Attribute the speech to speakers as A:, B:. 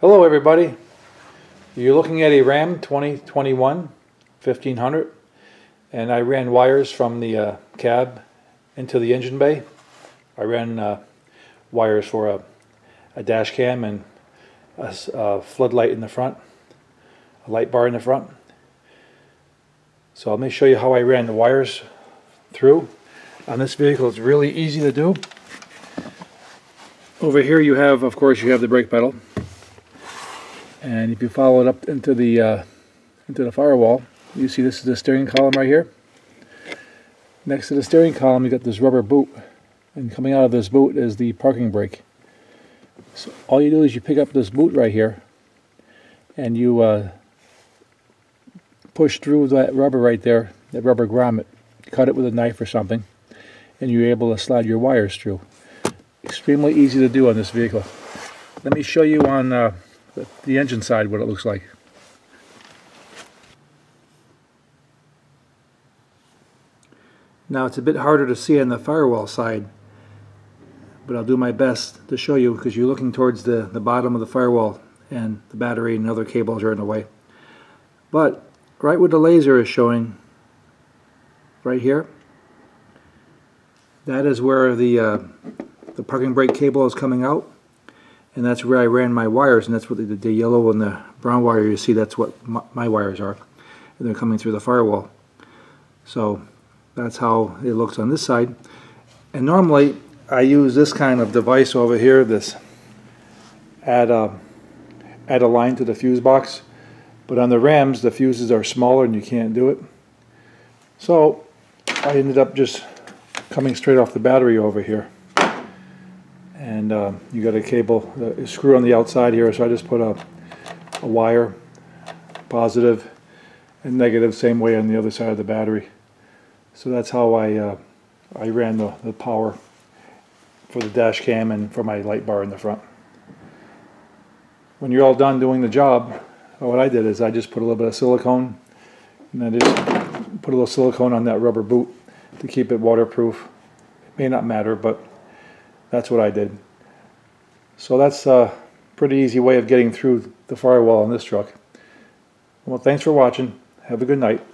A: Hello everybody. You're looking at a Ram 2021 1500 and I ran wires from the uh, cab into the engine bay. I ran uh, wires for a, a dash cam and a, a floodlight in the front, a light bar in the front. So let me show you how I ran the wires through. On this vehicle it's really easy to do. Over here you have, of course, you have the brake pedal. And if you follow it up into the uh, into the firewall, you see this is the steering column right here. Next to the steering column, you got this rubber boot, and coming out of this boot is the parking brake. So all you do is you pick up this boot right here, and you uh, push through that rubber right there, that rubber grommet, cut it with a knife or something, and you're able to slide your wires through. Extremely easy to do on this vehicle. Let me show you on uh, the, engine side what it looks like. Now it's a bit harder to see on the firewall side, but I'll do my best to show you because you're looking towards the, the bottom of the firewall and the battery and other cables are in the way. But right where the laser is showing, right here, that is where the, uh, the parking brake cable is coming out and that's where I ran my wires, and that's what the, the yellow and the brown wire you see, that's what my, my wires are. And they're coming through the firewall. So that's how it looks on this side. And normally I use this kind of device over here, this add a, add a line to the fuse box. But on the Rams, the fuses are smaller and you can't do it. So I ended up just coming straight off the battery over here and uh, you got a cable a screw on the outside here so I just put a, a wire positive and negative same way on the other side of the battery. So that's how I uh, I ran the, the power for the dash cam and for my light bar in the front. When you're all done doing the job what I did is I just put a little bit of silicone and I just put a little silicone on that rubber boot to keep it waterproof. It may not matter but that's what I did. So that's a pretty easy way of getting through the firewall on this truck. Well, thanks for watching. Have a good night.